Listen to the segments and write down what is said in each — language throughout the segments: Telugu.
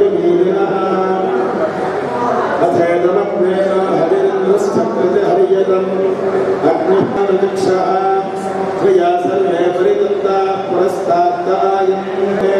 अग्निः त्वया सर्वे परिदत्ता पुरस्तात्तायन्ते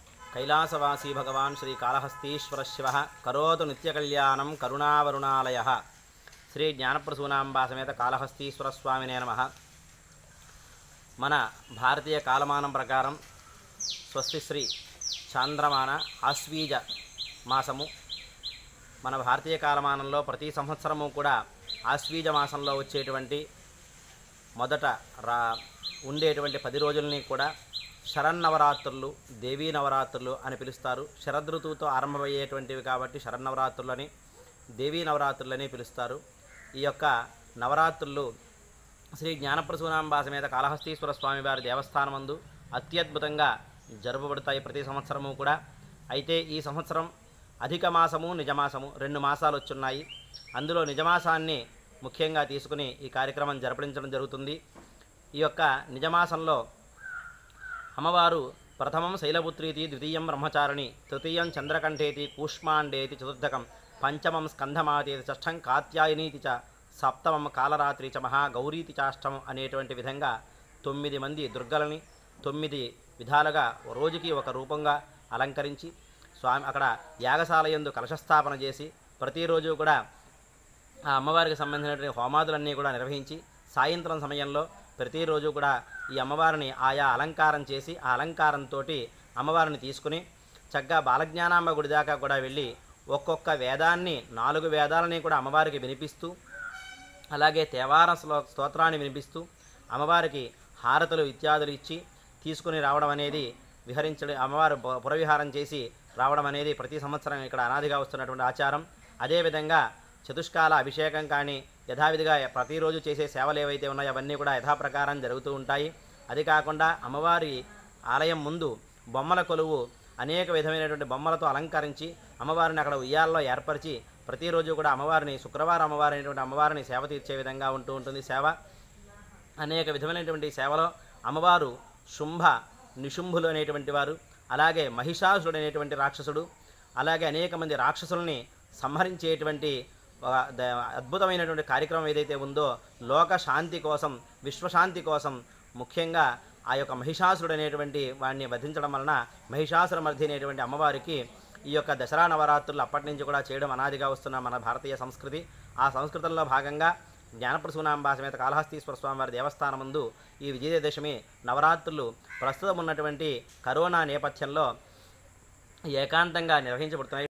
కైలాసవాసీ భగవాన్ శ్రీ కాళహస్తీశ్వర శివ. కరోతు నిత్యకళ్యాణం కరుణావరుణాలయ. శ్రీ జ్ఞానప్రసూనాంబా సమేత కాళహస్తీశ్వర స్వామినే నమ. మన భారతీయ కాలమానం ప్రకారం స్వస్తి శ్రీ చాంద్రమాన ఆశ్వీజ మాసము. మన భారతీయ కాలమానంలో ప్రతి సంవత్సరము కూడా ఆశ్వీజ మాసంలో వచ్చేటువంటి మొదట రా ఉండేటువంటి పది రోజుల్ని కూడా శరన్నవరాత్రులు దేవీ నవరాత్రులు అని పిలుస్తారు. శరదృతువుతో ఆరంభమయ్యేటువంటివి కాబట్టి శరన్నవరాత్రులని దేవీ నవరాత్రులని పిలుస్తారు. ఈ యొక్క నవరాత్రులు శ్రీ జ్ఞానప్రసూనాంబా సమేత కాళహస్తీశ్వర స్వామివారి దేవస్థానమందు అత్యద్భుతంగా జరుపబడతాయి ప్రతి సంవత్సరము కూడా. అయితే ఈ సంవత్సరం అధిక మాసము నిజమాసము రెండు మాసాలు వచ్చున్నాయి. అందులో నిజమాసాన్ని ముఖ్యంగా తీసుకుని ఈ కార్యక్రమం జరపడించడం జరుగుతుంది. ఈ యొక్క నిజమాసంలో అమ్మవారు ప్రథమం శైలపుత్రీతి ద్వితీయం బ్రహ్మచారిణి తృతీయం చంద్రకంఠేతి కూష్మాండేతి చతుర్థకం పంచమం స్కంధమాతేతి షష్ఠం కాత్యాయనీతి చ సప్తమం కాలరాత్రి చ మహాగౌరీతి చాష్టం అనేటువంటి విధంగా తొమ్మిది మంది దుర్గలని తొమ్మిది విధాలుగా రోజుకి ఒక రూపంగా అలంకరించి స్వామి అక్కడ యాగశాల యందు కలశస్థాపన చేసి ప్రతిరోజు కూడా ఆ అమ్మవారికి సంబంధించినటువంటి హోమాదులన్నీ కూడా నిర్వహించి సాయంత్రం సమయంలో ప్రతిరోజు కూడా ఈ అమ్మవారిని ఆయా అలంకారం చేసి ఆ అలంకారంతో అమ్మవారిని తీసుకుని చక్కగా బాలజ్ఞానాంబ గుడి దాకా కూడా వెళ్ళి ఒక్కొక్క వేదాన్ని నాలుగు వేదాలని కూడా అమ్మవారికి వినిపిస్తూ అలాగే తేవార శ్లో- స్తోత్రాన్ని వినిపిస్తూ అమ్మవారికి హారతులు ఇత్యాదులు ఇచ్చి తీసుకుని రావడం అనేది విహరించడం అమ్మవారు పురవిహారం చేసి రావడం అనేది ప్రతి సంవత్సరం ఇక్కడ అనాదిగా వస్తున్నటువంటి ఆచారం. అదేవిధంగా చతుష్కాల అభిషేకం కానీ యథావిధిగా ప్రతిరోజు చేసే సేవలు ఏవైతే ఉన్నాయో అవన్నీ కూడా యథాప్రకారం జరుగుతూ ఉంటాయి. అది కాకుండా అమ్మవారి ఆలయం ముందు బొమ్మల కొలువు అనేక విధమైనటువంటి బొమ్మలతో అలంకరించి అమ్మవారిని అక్కడ ఉయ్యాల్లో ఏర్పరిచి ప్రతిరోజు కూడా అమ్మవారిని శుక్రవారం అమ్మవారి అనేటువంటి అమ్మవారిని సేవ తీర్చే విధంగా ఉంటూ ఉంటుంది సేవ. అనేక విధమైనటువంటి సేవలో అమ్మవారు శుంభ నిశుంభులు అనేటువంటి వారు అలాగే మహిషాసుడు అనేటువంటి రాక్షసుడు అలాగే అనేక మంది రాక్షసుల్ని సంహరించేటువంటి అద్భుతమైనటువంటి కార్యక్రమం ఏదైతే ఉందో లోక శాంతి కోసం విశ్వశాంతి కోసం ముఖ్యంగా ఆ యొక్క మహిషాసురుడు అనేటువంటి వాడిని వధించడం వలన మహిషాసురమర్థి అనేటువంటి అమ్మవారికి ఈ యొక్క దసరా నవరాత్రులు అప్పటి నుంచి కూడా చేయడం అనాదిగా వస్తున్న మన భారతీయ సంస్కృతి. ఆ సంస్కృతంలో భాగంగా జ్ఞానప్రసూనాంబా సమేత కాళహస్తీశ్వర స్వామివారి దేవస్థానం ముందు ఈ విజయదశమి నవరాత్రులు ప్రస్తుతం ఉన్నటువంటి కరోనా నేపథ్యంలో ఏకాంతంగా నిర్వహించబడుతున్నాయి.